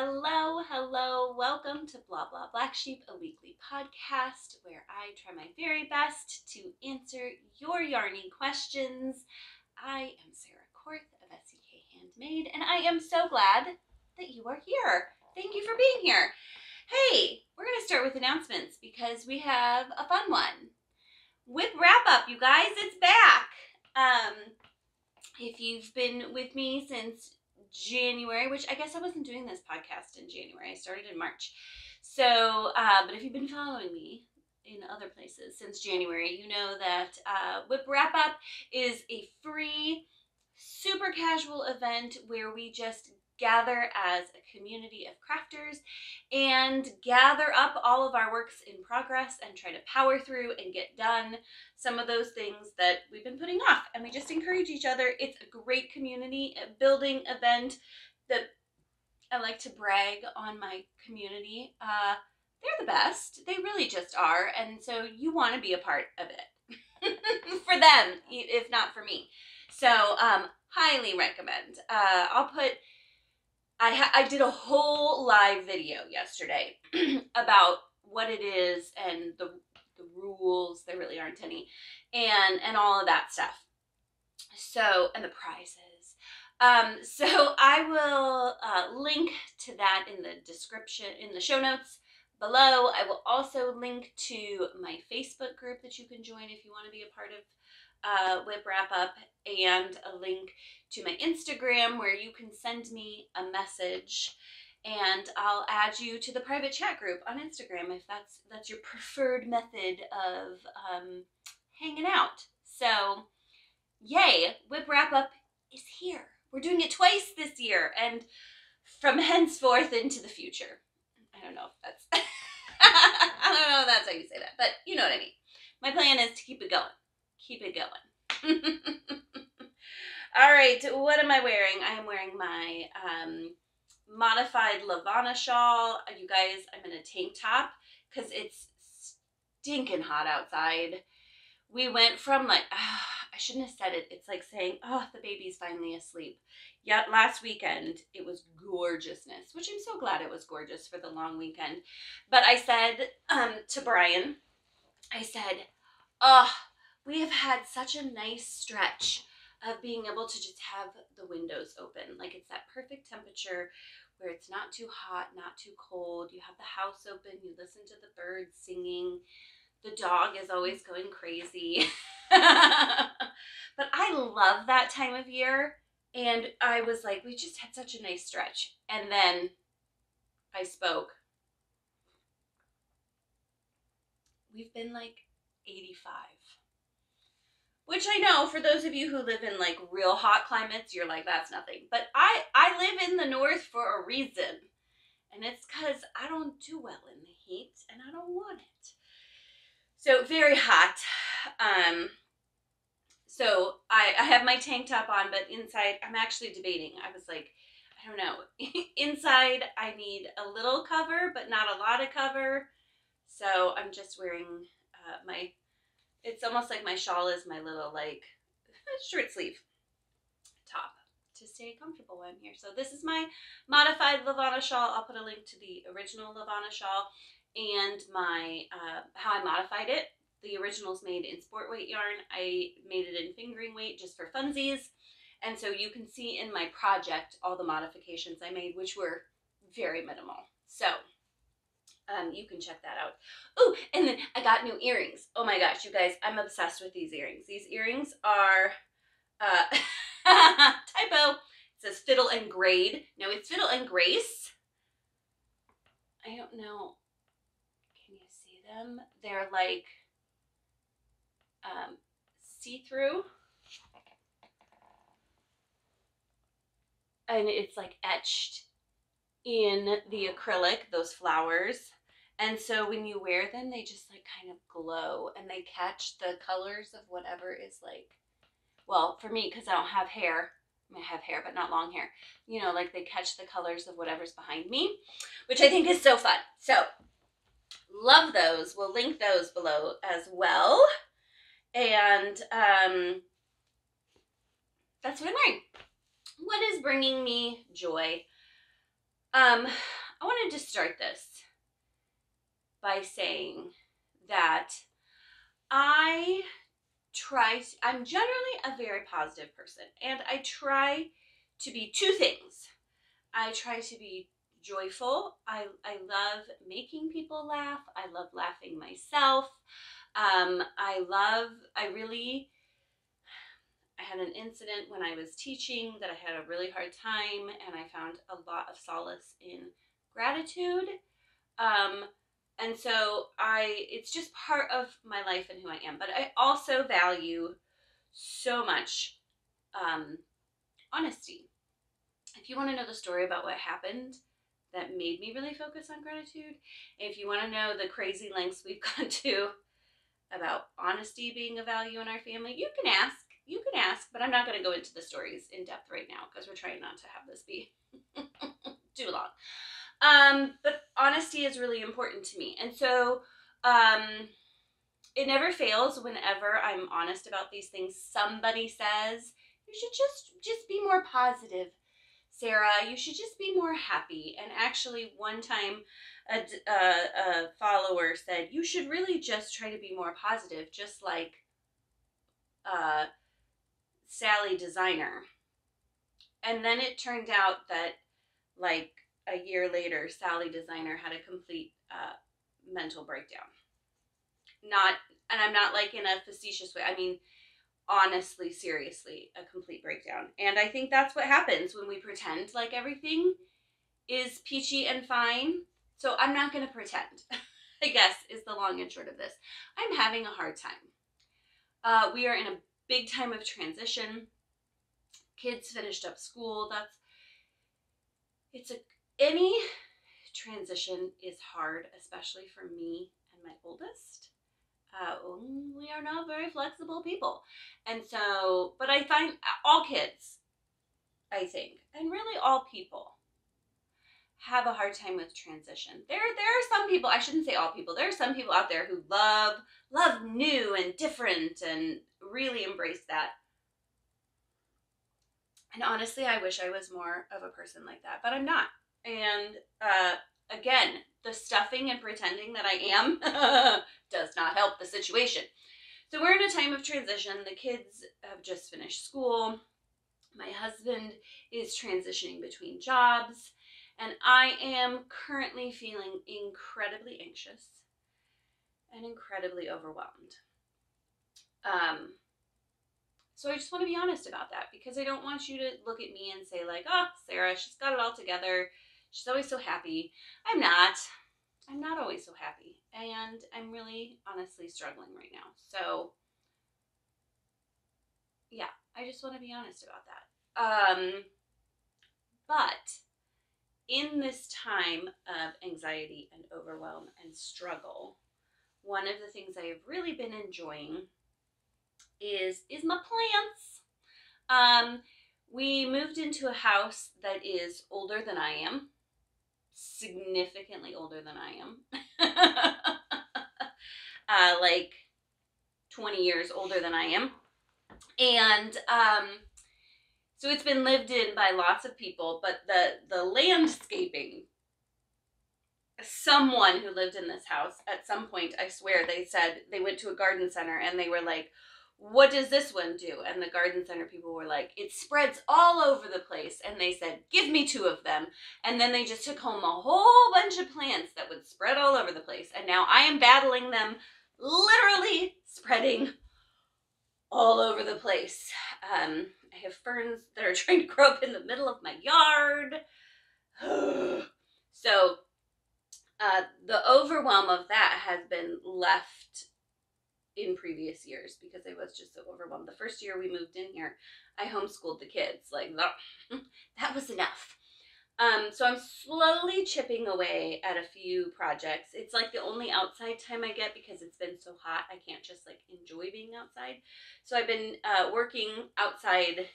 Hello, hello, welcome to Bla Bla Black Sheep, a weekly podcast where I try my very best to answer your yarning questions. I am Sarah Korth of SEK Handmade, and I am so glad that you are here. Thank you for being here. Hey, we're going to start with announcements because we have a fun one. WIP wrap up, you guys, it's back. Um, if you've been with me since January, which I guess I wasn't doing this podcast in January. I started in March. So, uh, but if you've been following me in other places since January, you know that uh, WIP Wrap Up is a free, super casual event where we just gather as a community of crafters and gather up all of our works in progress and try to power through and get done some of those things that we've been putting off. And we just encourage each other. It's a great community building event that I like to brag on my community. Uh, they're the best. They really just are. And so you want to be a part of it for them, if not for me. So, um, highly recommend. Uh, I'll put I ha- I did a whole live video yesterday about what it is and the the rules. There really aren't any, and and all of that stuff. So and the prizes. Um, so I will uh, link to that in the description in the show notes below. I will also link to my Facebook group that you can join if you want to be a part of uh, WIP wrap up and a link to my Instagram where you can send me a message and I'll add you to the private chat group on Instagram if that's that's your preferred method of um, hanging out. So, yay! WIP wrap up is here. We're doing it twice this year and from henceforth into the future. I don't know if that's I don't know if that's how you say that, but you know what I mean. My plan is to keep it going keep it going. All right, what am I wearing? I am wearing my um, modified Levana shawl. You guys, I'm in a tank top because it's stinking hot outside. We went from like, I shouldn't have said it. It's like saying, oh, the baby's finally asleep. Yet last weekend it was gorgeousness, which I'm so glad it was gorgeous for the long weekend. But I said um, to Brian, I said, oh, we have had such a nice stretch of being able to just have the windows open. Like it's that perfect temperature where it's not too hot, not too cold. You have the house open, you listen to the birds singing. The dog is always going crazy. but I love that time of year. And I was like, we just had such a nice stretch. And then I spoke. We've been like 85 which I know for those of you who live in like real hot climates, you're like, that's nothing. But I, I live in the north for a reason. And it's because I don't do well in the heat and I don't want it. So very hot. Um, so I, I have my tank top on, but inside I'm actually debating. I was like, I don't know. inside I need a little cover, but not a lot of cover. So I'm just wearing uh, my it's almost like my shawl is my little like short sleeve top to stay comfortable when I'm here. So this is my modified Levana shawl. I'll put a link to the original Levana shawl and my uh, how I modified it. The original is made in sport weight yarn. I made it in fingering weight just for funsies. And so you can see in my project all the modifications I made, which were very minimal. So um, you can check that out. Oh, and then I got new earrings. Oh my gosh, you guys, I'm obsessed with these earrings. These earrings are, uh, typo, it says Fiddle and Grade. No, it's Fiddle and Grace. I don't know. Can you see them? They're like um, see-through. And it's like etched in the acrylic, those flowers. And so when you wear them, they just like kind of glow and they catch the colors of whatever is like, well, for me, because I don't have hair, I have hair, but not long hair, you know, like they catch the colors of whatever's behind me, which I think is so fun. So love those. We'll link those below as well. And um, that's what I'm wearing. What is bringing me joy? Um, I wanted to start this by saying that I try, I'm generally a very positive person, and I try to be two things. I try to be joyful. I, I love making people laugh. I love laughing myself. Um, I love, I really, I had an incident when I was teaching that I had a really hard time, and I found a lot of solace in gratitude. Um, and so I, it's just part of my life and who I am. But I also value so much um, honesty. If you want to know the story about what happened that made me really focus on gratitude, if you want to know the crazy lengths we've gone to about honesty being a value in our family, you can ask. You can ask, but I'm not going to go into the stories in depth right now because we're trying not to have this be too long. Um, but honesty is really important to me. And so um, it never fails whenever I'm honest about these things. Somebody says, you should just just be more positive. Sarah, you should just be more happy. And actually, one time a, a, a follower said, you should really just try to be more positive, just like uh, Sally Designer. And then it turned out that, like, a year later, Sally Designer had a complete uh, mental breakdown. Not, and I'm not like in a facetious way. I mean, honestly, seriously, a complete breakdown. And I think that's what happens when we pretend like everything is peachy and fine. So I'm not going to pretend, I guess, is the long and short of this. I'm having a hard time. Uh, we are in a big time of transition. Kids finished up school. That's, it's a any transition is hard, especially for me and my oldest. Uh, we are not very flexible people. And so, but I find all kids, I think, and really all people have a hard time with transition. There there are some people, I shouldn't say all people. There are some people out there who love love new and different and really embrace that. And honestly, I wish I was more of a person like that, but I'm not. And uh, again, the stuffing and pretending that I am does not help the situation. So we're in a time of transition. The kids have just finished school. My husband is transitioning between jobs. And I am currently feeling incredibly anxious and incredibly overwhelmed. Um, so I just want to be honest about that because I don't want you to look at me and say, like, oh, Sarah, she's got it all together. She's always so happy. I'm not. I'm not always so happy. And I'm really honestly struggling right now. So, yeah, I just want to be honest about that. Um, but in this time of anxiety and overwhelm and struggle, one of the things I have really been enjoying is is my plants. Um, we moved into a house that is older than I am significantly older than I am. uh, like 20 years older than I am. And um, so it's been lived in by lots of people, but the, the landscaping, someone who lived in this house at some point, I swear, they said they went to a garden center and they were like, what does this one do? And the garden center people were like, it spreads all over the place. And they said, give me two of them. And then they just took home a whole bunch of plants that would spread all over the place. And now I am battling them, literally spreading all over the place. Um, I have ferns that are trying to grow up in the middle of my yard. so uh, the overwhelm of that has been left in previous years because I was just so overwhelmed. The first year we moved in here, I homeschooled the kids. Like that, that was enough. Um, so I'm slowly chipping away at a few projects. It's like the only outside time I get because it's been so hot. I can't just like enjoy being outside. So I've been uh, working outside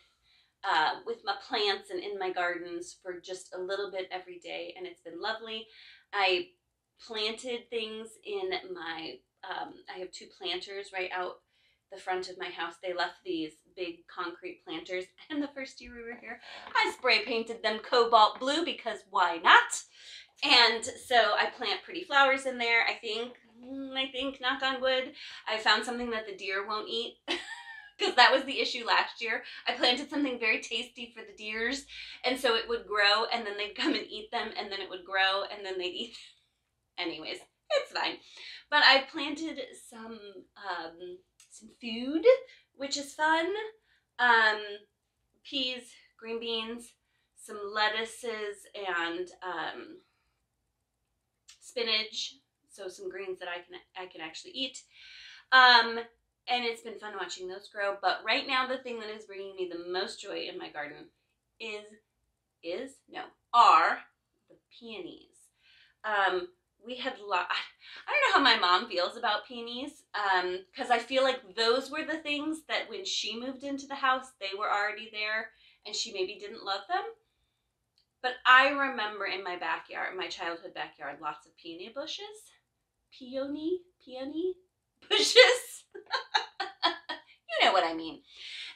uh, with my plants and in my gardens for just a little bit every day, and it's been lovely. I planted things in my um, I have two planters right out the front of my house, they left these big concrete planters. And the first year we were here, I spray painted them cobalt blue because why not? And so I plant pretty flowers in there. I think, mm, I think, knock on wood, I found something that the deer won't eat. because that was the issue last year. I planted something very tasty for the deers, and so it would grow, and then they'd come and eat them, and then it would grow, and then they'd eat. Them. Anyways, it's fine. But I planted some um, some food, which is fun. Um, peas, green beans, some lettuces, and um, spinach. So some greens that I can I can actually eat. Um, and it's been fun watching those grow. But right now, the thing that is bringing me the most joy in my garden is, is, no, are the peonies. Um, we had lot. I don't know how my mom feels about peonies, um, because I feel like those were the things that when she moved into the house, they were already there, and she maybe didn't love them. But I remember in my backyard, my childhood backyard, lots of peony bushes, peony, peony bushes. you know what I mean.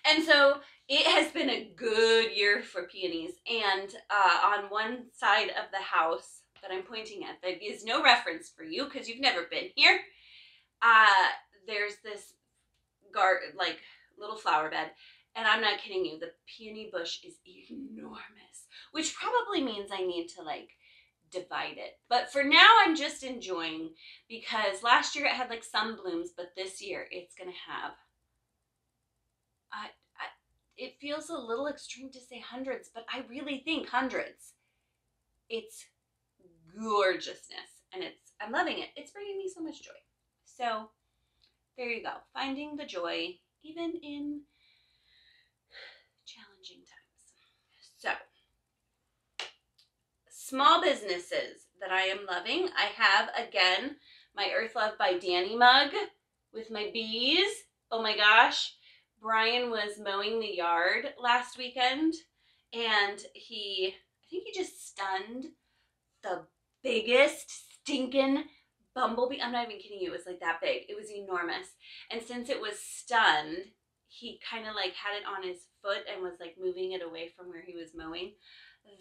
And so it has been a good year for peonies. And uh, on one side of the house that I'm pointing at, that is no reference for you because you've never been here, uh, there's this garden, like little flower bed. And I'm not kidding you, the peony bush is enormous, which probably means I need to like divide it. But for now, I'm just enjoying because last year it had like some blooms, but this year it's to have I, I, it feels a little extreme to say hundreds, but I really think hundreds. It's gorgeousness and it's I'm loving it. It's bringing me so much joy. So there you go. Finding the joy even in challenging times. So small businesses that I am loving. I have again my Earth Love by Dani mug with my bees. Oh my gosh. Brian was mowing the yard last weekend and he, I think he just stunned the biggest stinking bumblebee. I'm not even kidding you. It was like that big. It was enormous. And since it was stunned, he kind of like had it on his foot and was like moving it away from where he was mowing.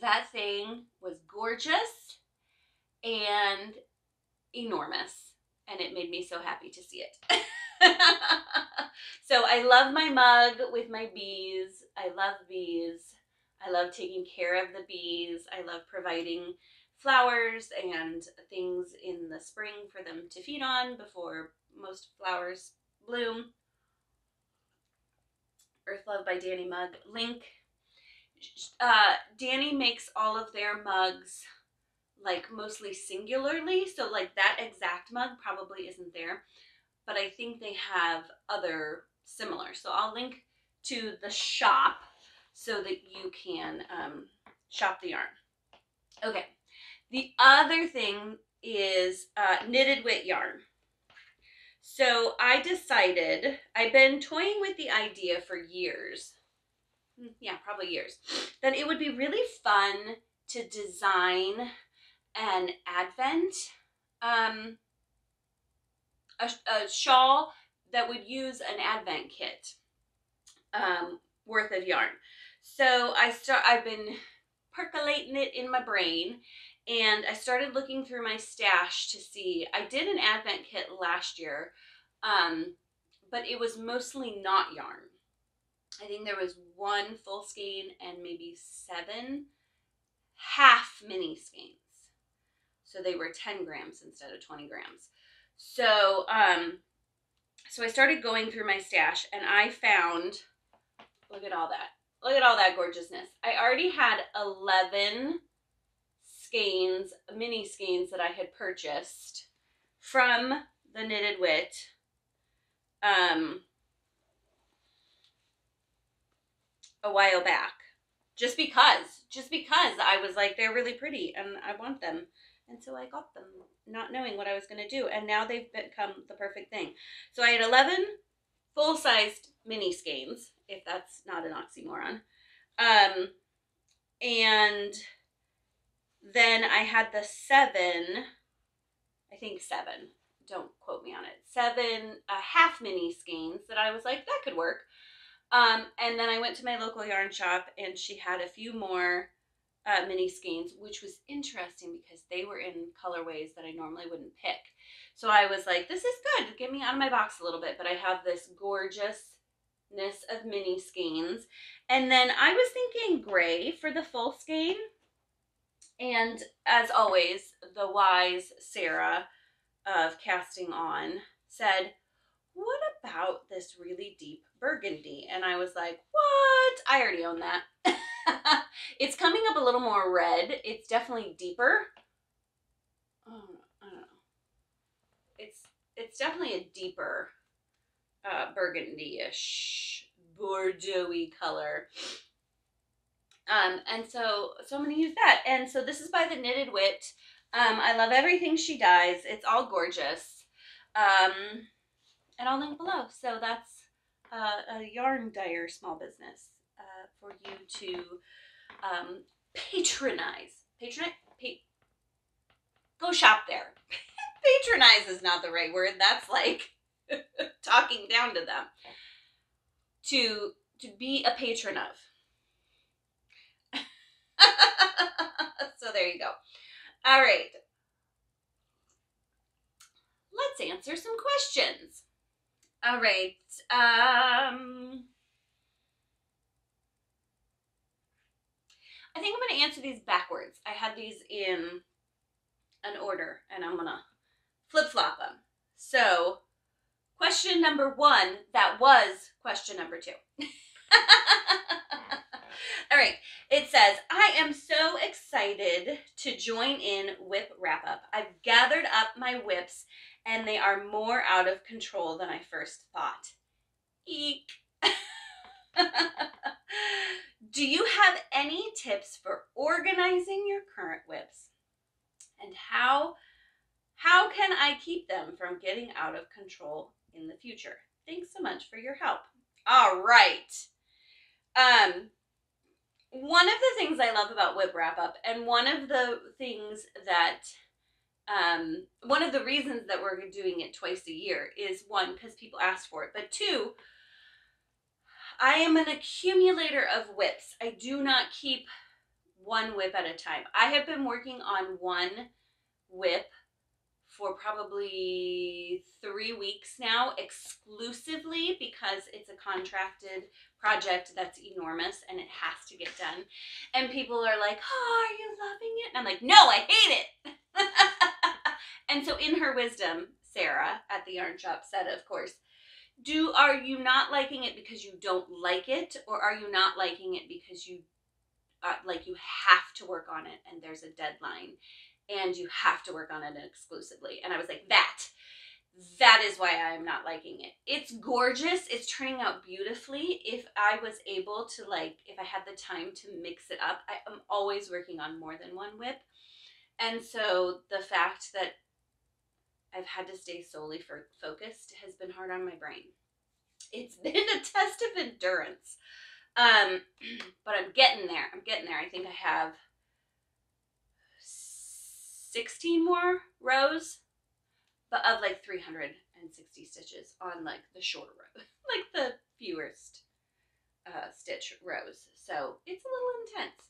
That thing was gorgeous and enormous. And it made me so happy to see it. so I love my mug with my bees. I love bees. I love taking care of the bees. I love providing flowers and things in the spring for them to feed on before most flowers bloom. Earth Love by Dani Mug. Link. Uh, Dani makes all of their mugs like mostly singularly. So like that exact mug probably isn't there but I think they have other similar. So I'll link to the shop so that you can um, shop the yarn. Okay, the other thing is uh, Knitted Wit yarn. So I decided, I've been toying with the idea for years, hmm, yeah, probably years, that it would be really fun to design an advent um, a, a shawl that would use an advent kit um, worth of yarn. So I start. I've been percolating it in my brain, and I started looking through my stash to see. I did an advent kit last year, um, but it was mostly not yarn. I think there was one full skein and maybe seven half mini skeins. So they were 10 grams instead of 20 grams. So, um, so I started going through my stash and I found, look at all that. Look at all that gorgeousness. I already had 11 skeins, mini skeins that I had purchased from the Knitted Wit. Um, a while back. Just because. Just because I was like, they're really pretty and I want them. And so I got them, not knowing what I was going to do. And now they've become the perfect thing. So I had 11 full sized mini skeins, if that's not an oxymoron. Um, and then I had the seven, I think seven, don't quote me on it, seven uh, half mini skeins that I was like, that could work. Um, and then I went to my local yarn shop and she had a few more uh, mini skeins, which was interesting because they were in colorways that I normally wouldn't pick. So I was like, this is good. Get me out of my box a little bit. But I have this gorgeousness of mini skeins. And then I was thinking gray for the full skein. And as always, the wise Sarah of Casting On said, what about this really deep burgundy? And I was like, what? I already own that. it's coming up a little more red. It's definitely deeper. Oh, I don't know. It's it's definitely a deeper uh, burgundy-ish, Bordeaux-y color. Um, and so, so I'm going to use that. And so this is by the Knitted Wit. Um, I love everything she does. It's all gorgeous. Um, and I'll link below. So that's uh, a yarn dyer small business uh, for you to um, patronize. Patronize? Pa- go shop there. patronize is not the right word. That's like talking down to them. To to be a patron of. so there you go. All right. Let's answer some questions. All right. Um I think I'm going to answer these backwards. I had these in an order and I'm going to flip-flop them. So, question number one, that was question number two. All right. It says, I am so excited to join in WIP wrap up. I've gathered up my WIPs and they are more out of control than I first thought. Eek. Do you have any tips for organizing your current WIPs? And how how can I keep them from getting out of control in the future? Thanks so much for your help. All right. Um one of the things I love about WIP Wrap Up, and one of the things that, um, one of the reasons that we're doing it twice a year is one, because people ask for it, but two, I am an accumulator of WIPs. I do not keep one WIP at a time. I have been working on one WIP for probably three weeks now exclusively because it's a contracted project that's enormous and it has to get done. And people are like, oh, are you loving it? And I'm like, no, I hate it. and so in her wisdom, Sarah at the yarn shop said, of course, do are you not liking it because you don't like it or are you not liking it because you uh, like you have to work on it and there's a deadline and you have to work on it exclusively. And I was like, that. That is why I'm not liking it. It's gorgeous. It's turning out beautifully. If I was able to like, if I had the time to mix it up, I am always working on more than one WIP. And so the fact that I've had to stay solely for focused has been hard on my brain. It's been a test of endurance. Um, but I'm getting there. I'm getting there. I think I have 16 more rows, but of like 360 stitches on like the shorter row, like the fewest uh, stitch rows. So it's a little intense.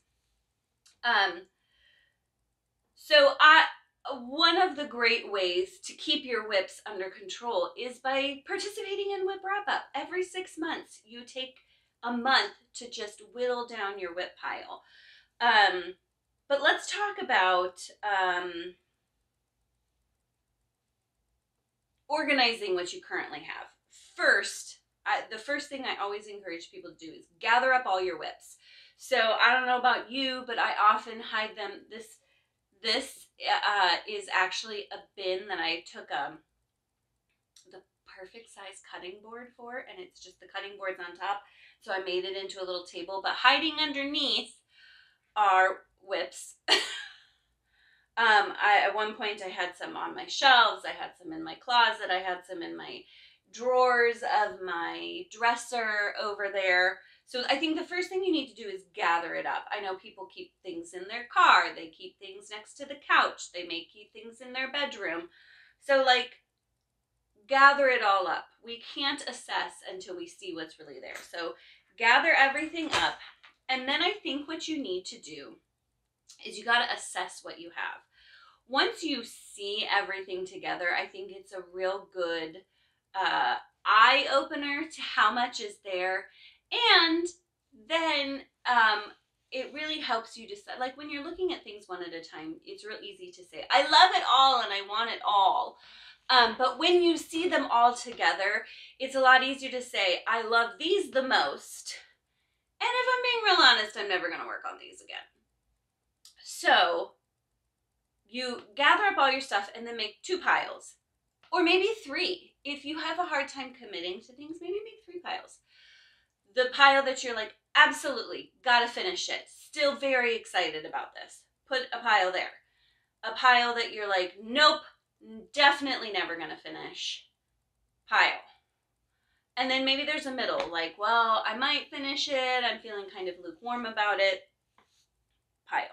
Um, so I, one of the great ways to keep your WIPs under control is by participating in WIP wrap up. Every six months, you take a month to just whittle down your WIP pile. Um, but let's talk about um, organizing what you currently have. First, I, the first thing I always encourage people to do is gather up all your WIPs. So I don't know about you, but I often hide them. This this uh, is actually a bin that I took um, the perfect size cutting board for, and it's just the cutting boards on top. So I made it into a little table, but hiding underneath are WIPs. um, I, at one point, I had some on my shelves. I had some in my closet. I had some in my drawers of my dresser over there. So I think the first thing you need to do is gather it up. I know people keep things in their car. They keep things next to the couch. They may keep things in their bedroom. So like gather it all up. We can't assess until we see what's really there. So gather everything up. And then I think what you need to do is you got to assess what you have. Once you see everything together, I think it's a real good uh, eye opener to how much is there. And then um, it really helps you decide. Like when you're looking at things one at a time, it's real easy to say, I love it all and I want it all. Um, but when you see them all together, it's a lot easier to say, I love these the most. And if I'm being real honest, I'm never going to work on these again. So you gather up all your stuff and then make two piles, or maybe three. If you have a hard time committing to things, maybe make three piles. The pile that you're like, absolutely, gotta finish it, still very excited about this, put a pile there. A pile that you're like, nope, definitely never to finish pile. And then maybe there's a middle, like, well, I might finish it. I'm feeling kind of lukewarm about it. Pile.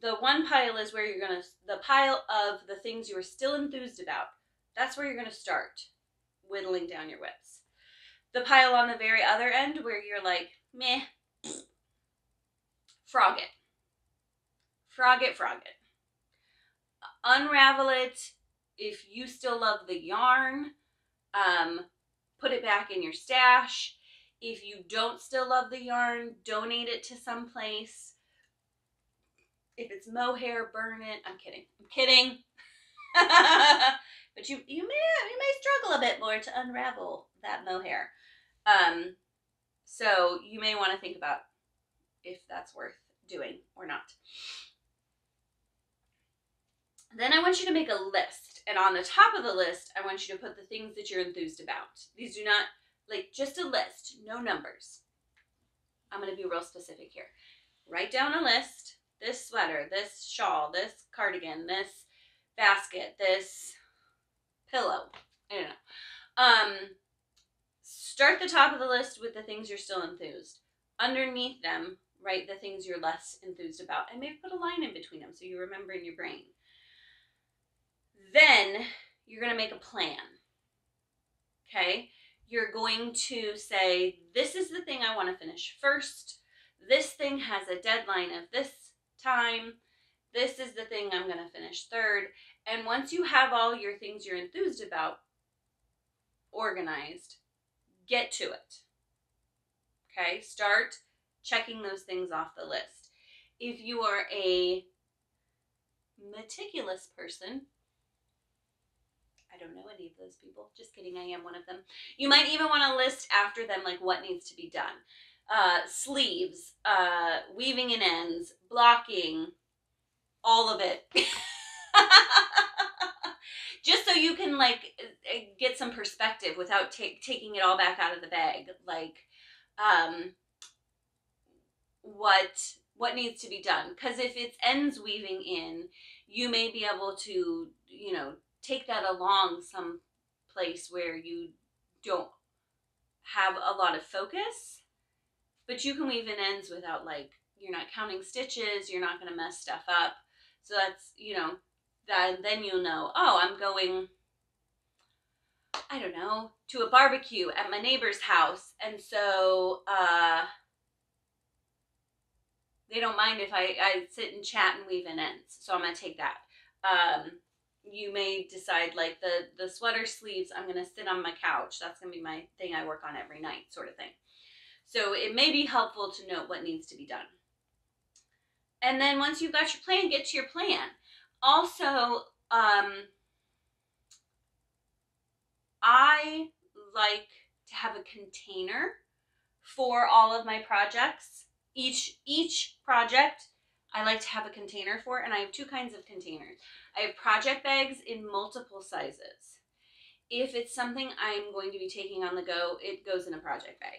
The one pile is where you're going to, the pile of the things you are still enthused about. That's where you're going to start whittling down your WIPs. The pile on the very other end where you're like, meh, frog it. Frog it, frog it unravel it. If you still love the yarn, um, put it back in your stash. If you don't still love the yarn, donate it to some place. If it's mohair, burn it. I'm kidding. I'm kidding. but you you may you may struggle a bit more to unravel that mohair. Um, so you may want to think about if that's worth doing or not. Then I want you to make a list. And on the top of the list, I want you to put the things that you're enthused about. These do not, like, just a list, no numbers. I'm going to be real specific here. Write down a list. This sweater, this shawl, this cardigan, this basket, this pillow. I don't know. Um, start the top of the list with the things you're still enthused. Underneath them, write the things you're less enthused about. And maybe put a line in between them so you remember in your brain. Then you're going to make a plan. Okay? You're going to say, this is the thing I want to finish first. This thing has a deadline of this time. This is the thing I'm going to finish third. And once you have all your things you're enthused about organized, get to it. Okay? Start checking those things off the list. If you are a meticulous person, I don't know any of those people. Just kidding, I am one of them. You might even want to list after them like what needs to be done. Uh, sleeves, uh, weaving in ends, blocking, all of it. Just so you can like uh, get some perspective without taking it all back out of the bag. Like, um, what what needs to be done because if it's ends weaving in you may be able to you know take that along some place where you don't have a lot of focus, but you can weave in ends without like you're not counting stitches, you're not going to mess stuff up. So that's, you know, that then you'll know, oh, I'm going I don't know, to a barbecue at my neighbor's house. And so uh they don't mind if I, I sit and chat and weave in ends. So I'm gonna take that. Um you may decide like the the sweater sleeves i'm going to sit on my couch. That's going to be my thing i work on every night sort of thing. So it may be helpful to note what needs to be done. And then once you've got your plan get to your plan. Also um i like to have a container for all of my projects. Each each project i like to have a container for and i have two kinds of containers I have project bags in multiple sizes. If it's something I'm going to be taking on the go, it goes in a project bag.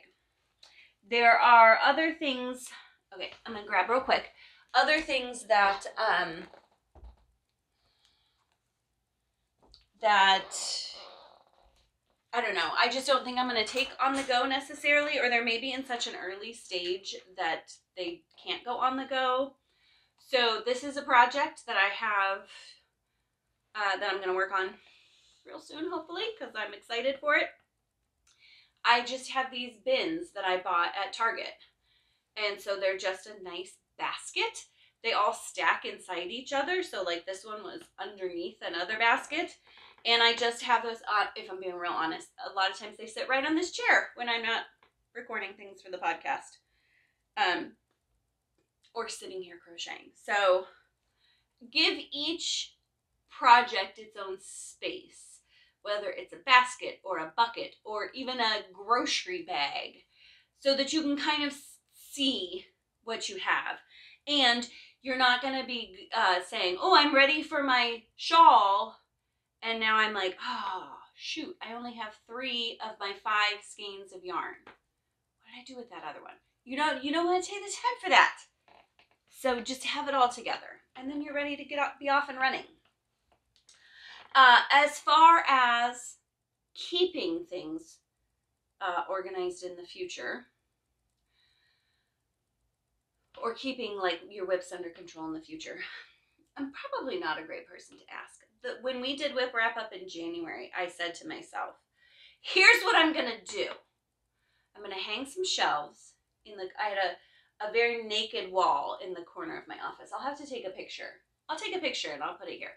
There are other things, okay, I'm gonna grab real quick, other things that, um, that, I don't know, I just don't think I'm gonna take on the go necessarily, or they're maybe in such an early stage that they can't go on the go. So this is a project that I have uh, that I'm going to work on. real soon, hopefully, because I'm excited for it. I just have these bins that I bought at Target. And so they're just a nice basket. They all stack inside each other. So, like, this one was underneath another basket. And I just have those, uh, if I'm being real honest, a lot of times they sit right on this chair when I'm not recording things for the podcast. Um, or sitting here crocheting. So, give each project its own space, whether it's a basket or a bucket or even a grocery bag, so that you can kind of see what you have. And you're not going to be uh, saying, Oh, I'm ready for my shawl. And now I'm like, Oh, shoot, I only have three of my five skeins of yarn. What did I do with that other one? You know, you don't want to take the time for that. So just have it all together, and then you're ready to get up, be off and running. Uh, as far as keeping things uh, organized in the future, or keeping like your WIPs under control in the future, I'm probably not a great person to ask. The, when we did WIP wrap up in January, I said to myself, "Here's what I'm gonna do. I'm gonna hang some shelves in the. I had a a very naked wall in the corner of my office. I'll have to take a picture. I'll take a picture and I'll put it here.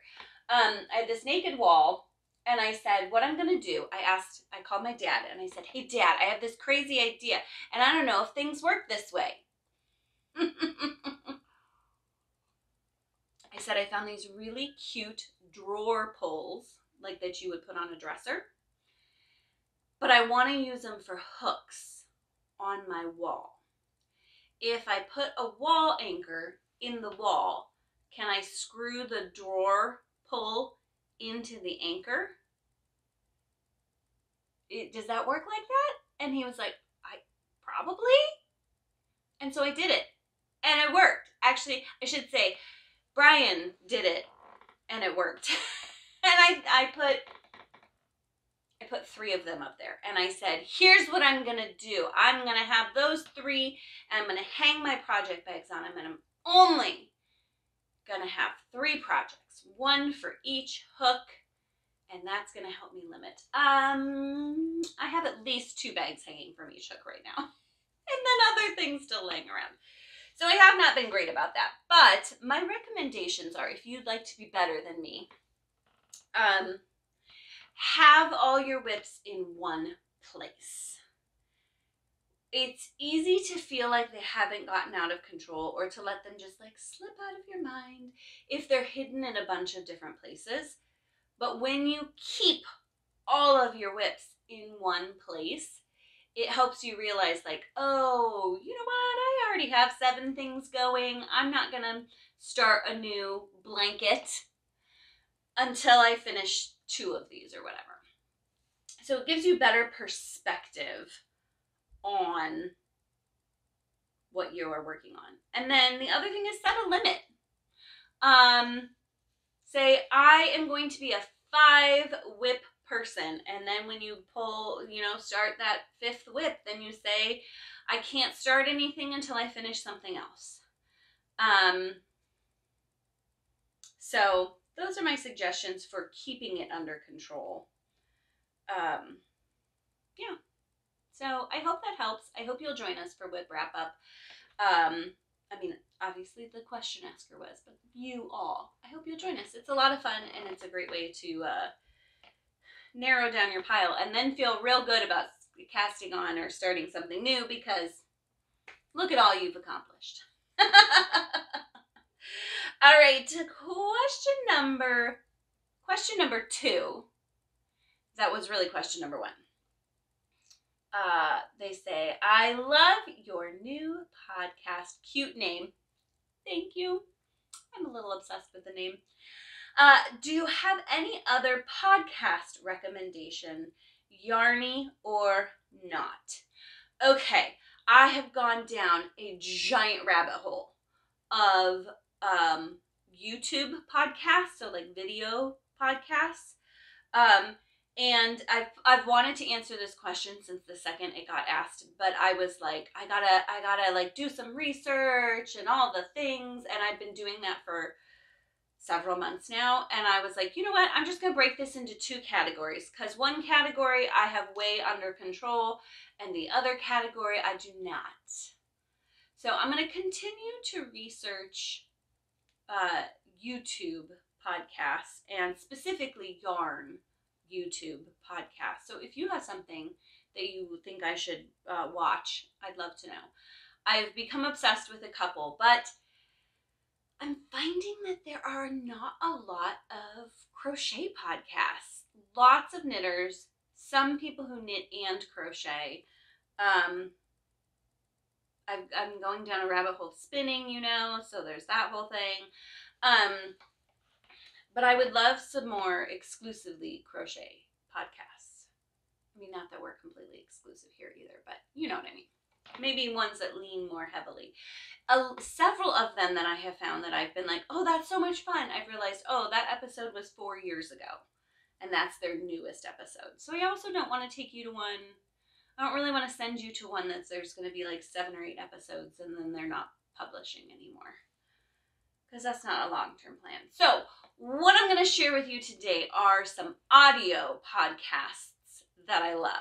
Um, I had this naked wall, and I said, What I'm gonna do, I asked, I called my dad and I said, Hey, dad, I have this crazy idea, and I don't know if things work this way. I said, I found these really cute drawer pulls, like that you would put on a dresser, but I wanna use them for hooks on my wall if I put a wall anchor in the wall, can I screw the drawer pull into the anchor? It, does that work like that? And he was like, I probably. And so I did it. And it worked. Actually, I should say, Brian did it and it worked. and I, I put I put three of them up there. And I said, here's what I'm going to do. I'm going to have those three, and I'm going to hang my project bags on them, and I'm only going to have three projects, one for each hook, and that's going to help me limit. Um, I have at least two bags hanging from each hook right now, and then other things still laying around. So I have not been great about that. But my recommendations are if you'd like to be better than me, um, have all your WIPs in one place. It's easy to feel like they haven't gotten out of control or to let them just like slip out of your mind if they're hidden in a bunch of different places. But when you keep all of your WIPs in one place, it helps you realize like, oh, you know what? I already have seven things going. I'm not going to start a new blanket until I finish two of these or whatever. So it gives you better perspective on what you are working on. And then the other thing is set a limit. Um, say, I am going to be a five WIP person. And then when you pull, you know, start that fifth WIP, then you say, I can't start anything until I finish something else. Um, so those are my suggestions for keeping it under control. Um, yeah. So I hope that helps. I hope you'll join us for WIP wrap up. Um, I mean, obviously the question asker was, but you all, I hope you'll join us. It's a lot of fun and it's a great way to uh, narrow down your pile and then feel real good about casting on or starting something new because look at all you've accomplished. All right, question number question number two. That was really question number one. Uh, they say, I love your new podcast. Cute name. Thank you. I'm a little obsessed with the name. Uh, do you have any other podcast recommendation, Yarny or not? Okay, I have gone down a giant rabbit hole of um, YouTube podcasts, so like video podcasts. Um, and I've I've wanted to answer this question since the second it got asked, but I was like, I gotta I gotta like do some research and all the things, and I've been doing that for several months now. And I was like, you know what? I'm just going to break this into two categories because one category I have way under control, and the other category I do not. So I'm going to continue to research uh, YouTube podcasts and specifically yarn YouTube podcast. So if you have something that you think I should uh, watch, I'd love to know. I've become obsessed with a couple, but I'm finding that there are not a lot of crochet podcasts. Lots of knitters, some people who knit and crochet. Um, i am going down a rabbit hole spinning, you know, so there's that whole thing. Um, but I would love some more exclusively crochet podcasts. I mean, not that we're completely exclusive here either, but you know what I mean. Maybe ones that lean more heavily. Uh, several of them that I have found that I've been like, oh, that's so much fun. I've realized, oh, that episode was four years ago. And that's their newest episode. So I also don't want to take you to one. I don't really want to send you to one that's there's going to be like seven or eight episodes and then they're not publishing anymore. Because that's not a long term plan. So, what I'm going to share with you today are some audio podcasts that I love.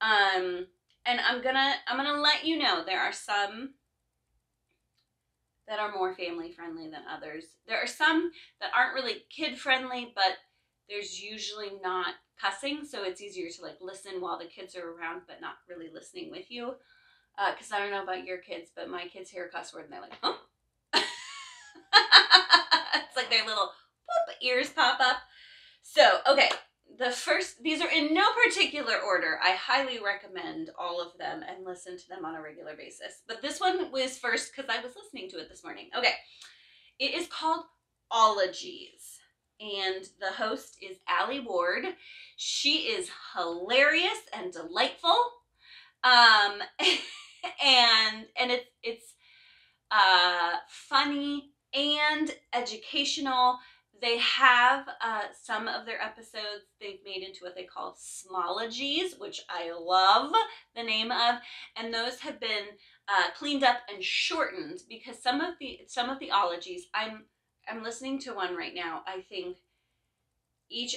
Um, and I'm gonna I'm gonna let you know there are some that are more family friendly than others. There are some that aren't really kid friendly, but there's usually not cussing, so it's easier to like listen while the kids are around, but not really listening with you. Because uh, I don't know about your kids, but my kids hear a cuss word and they're like, huh? like their little whoop, ears pop up. So, okay, the first, these are in no particular order. I highly recommend all of them and listen to them on a regular basis. But this one was first because I was listening to it this morning. Okay. It is called Ologies. And the host is Alie Ward. She is hilarious and delightful. Um, and and it's it's uh funny and educational they have uh, some of their episodes they've made into what they call smologies, which I love the name of, and those have been uh, cleaned up and shortened because some of the some of the ologies I'm I'm listening to one right now. I think each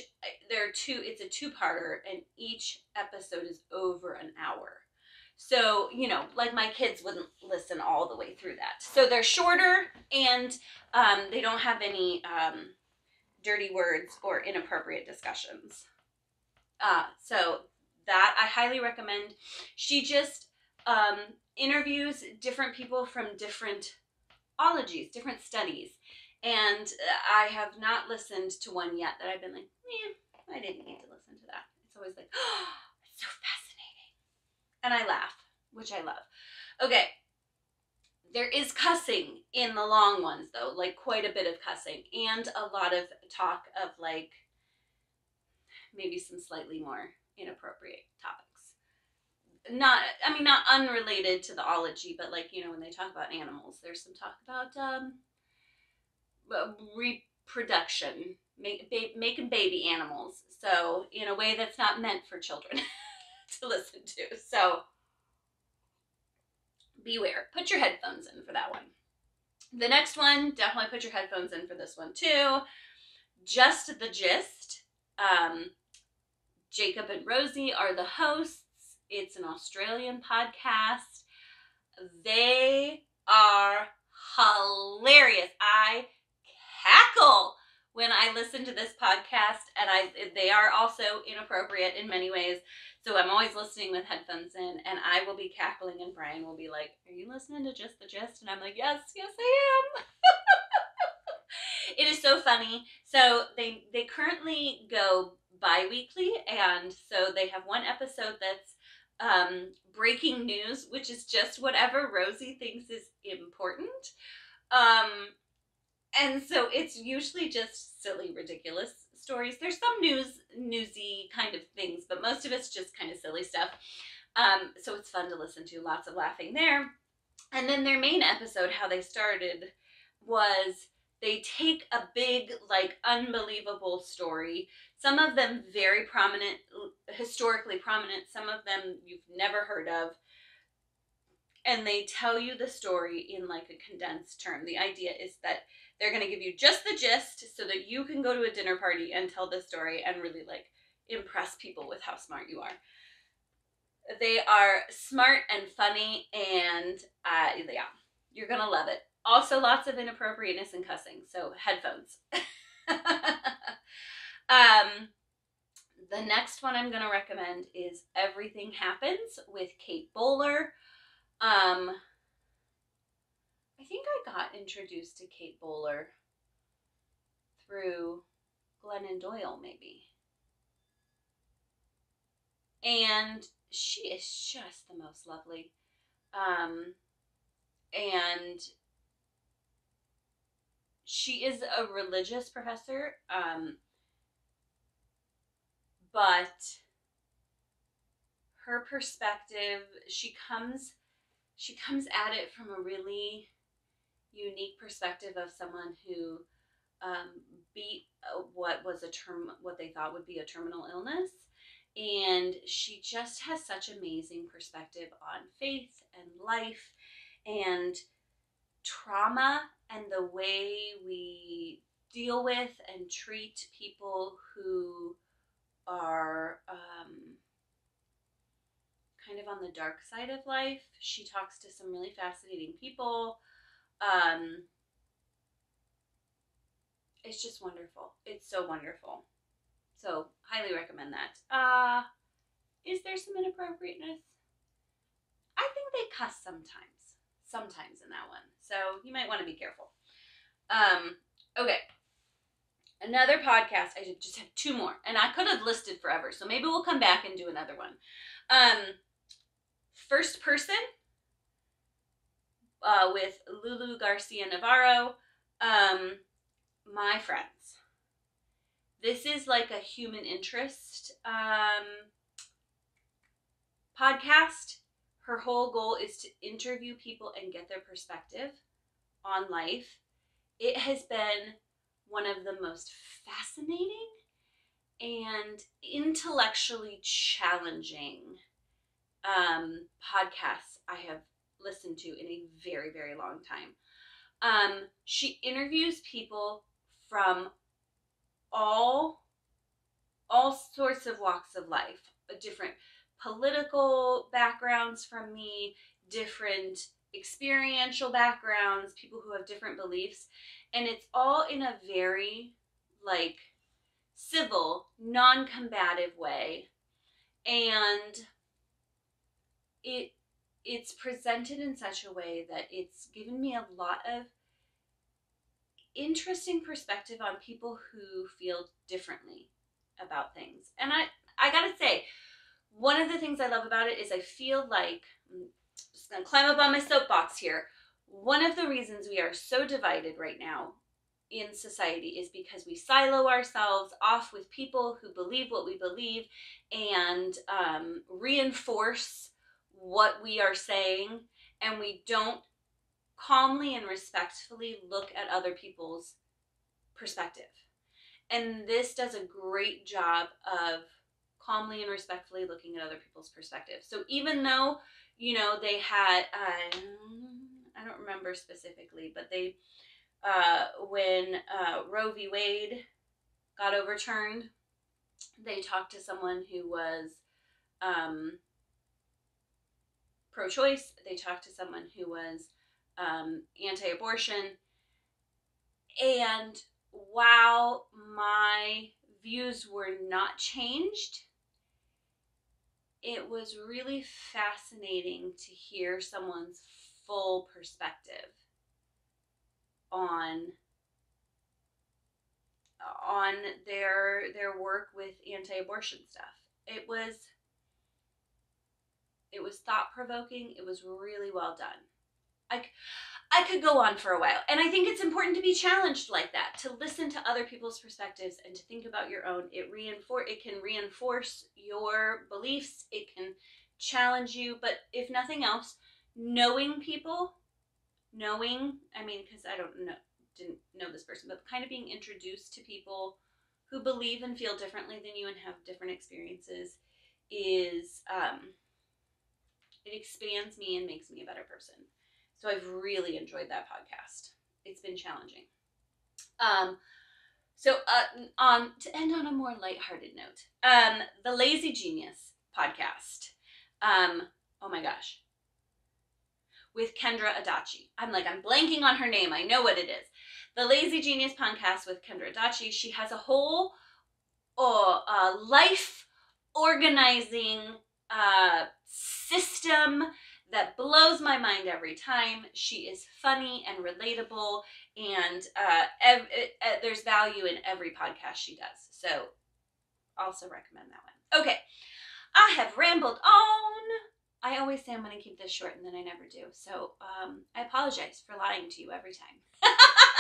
there are two. It's a two-parter, and each episode is over an hour. So, you know, like my kids wouldn't listen all the way through that. So they're shorter and um, they don't have any um, dirty words or inappropriate discussions. Uh, so that I highly recommend. She just um, interviews different people from different ologies, different studies. And I have not listened to one yet that I've been like, yeah, I didn't need to listen to that. It's always like, oh, it's so fascinating. And I laugh, which I love. Okay, there is cussing in the long ones though, like quite a bit of cussing and a lot of talk of like maybe some slightly more inappropriate topics. Not, I mean, not unrelated to the ology, but like, you know, when they talk about animals, there's some talk about um, reproduction, make, ba- making baby animals. So, in a way that's not meant for children to listen to. So, beware. Put your headphones in for that one. The next one, definitely put your headphones in for this one too. Just the Gist. Um, Jacob and Rosie are the hosts. It's an Australian podcast. They are hilarious. I cackle when I listen to this podcast, and I they are also inappropriate in many ways. So I'm always listening with headphones in, and I will be cackling, and Brian will be like, "Are you listening to just the gist?" And I'm like, "Yes, yes, I am." it is so funny. So they they currently go bi-weekly, and so they have one episode that's um, breaking news, which is just whatever Rosie thinks is important. Um, and so it's usually just silly, ridiculous stories. There's some news, newsy kind of things, but most of it's just kind of silly stuff. Um, so it's fun to listen to. Lots of laughing there. And then their main episode, how they started, was they take a big, like, unbelievable story. Some of them very prominent, historically prominent. Some of them you've never heard of. And they tell you the story in like a condensed term. The idea is that they're going to give you just the gist so that you can go to a dinner party and tell the story and really like impress people with how smart you are. They are smart and funny, and uh, yeah, you're gonna love it. Also, lots of inappropriateness and cussing, so headphones. um, the next one I'm gonna recommend is Everything Happens with Kate Bowler. Um, I think I got introduced to Kate Bowler through Glennon Doyle, maybe. And she is just the most lovely. Um, and she is a religious professor, um, but her perspective, she comes she comes at it from a really unique perspective of someone who um, beat what was a term what they thought would be a terminal illness. And she just has such amazing perspective on faith and life and trauma and the way we deal with and treat people who are um, kind of on the dark side of life. She talks to some really fascinating people. Um, it's just wonderful. It's so wonderful. So, highly recommend that. Uh, is there some inappropriateness? I think they cuss sometimes. Sometimes in that one. So, you might want to be careful. Um, okay. Another podcast. I just have two more. And I could have listed forever. So, maybe we'll come back and do another one. Um, first person uh, with Lulu Garcia Navarro. Um, my friends. This is like a human interest um, podcast. Her whole goal is to interview people and get their perspective on life. It has been one of the most fascinating and intellectually challenging um, podcasts I have listened to in a very, very long time. Um, she interviews people from all all sorts of walks of life, different political backgrounds from me, different experiential backgrounds, people who have different beliefs, and it's all in a very like civil, non-combative way. And it it's presented in such a way that it's given me a lot of interesting perspective on people who feel differently about things. And I I got to say, one of the things I love about it is I feel like I'm just going to climb up on my soapbox here. One of the reasons we are so divided right now in society is because we silo ourselves off with people who believe what we believe and um, reinforce what we are saying, and we don't calmly and respectfully look at other people's perspective. And this does a great job of calmly and respectfully looking at other people's perspective. So even though, you know, they had, uh, I don't remember specifically, but they, uh, when uh, Roe v. Wade got overturned, they talked to someone who was um, pro choice, they talked to someone who was um, anti abortion. And while my views were not changed, it was really fascinating to hear someone's full perspective on on their their work with anti-abortion stuff. It was it was thought provoking. It was really well done. I, I could go on for a while. And I think it's important to be challenged like that, to listen to other people's perspectives and to think about your own. It reinforce it can reinforce your beliefs, it can challenge you, but if nothing else, knowing people, knowing, I mean cuz I don't know didn't know this person, but kind of being introduced to people who believe and feel differently than you and have different experiences is um It expands me and makes me a better person. So I've really enjoyed that podcast. It's been challenging. Um, so uh, on to end on a more lighthearted note, um, the Lazy Genius podcast. Um, oh my gosh, with Kendra Adachi. I'm like I'm blanking on her name. I know what it is. The Lazy Genius podcast with Kendra Adachi. She has a whole oh, uh, life organizing uh, system that blows my mind every time. She is funny and relatable, and uh, ev- uh, there's value in every podcast she does. So, also recommend that one. Okay, I have rambled on. I always say I'm going to keep this short, and then I never do. So, um, I apologize for lying to you every time.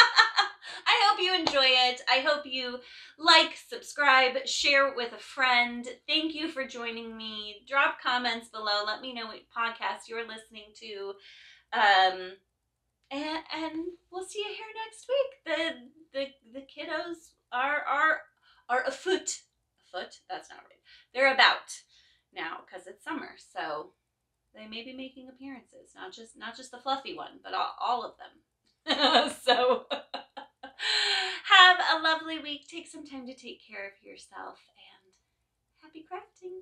I hope you enjoy it. I hope you like, subscribe, share it with a friend. Thank you for joining me. Drop comments below. Let me know what podcast you're listening to. Um, and, and we'll see you here next week. The the the kiddos are are are afoot. Afoot? That's not right. They're about now because it's summer, so they may be making appearances. Not just not just the fluffy one, but all, all of them. so have a lovely week. Take some time to take care of yourself and happy crafting.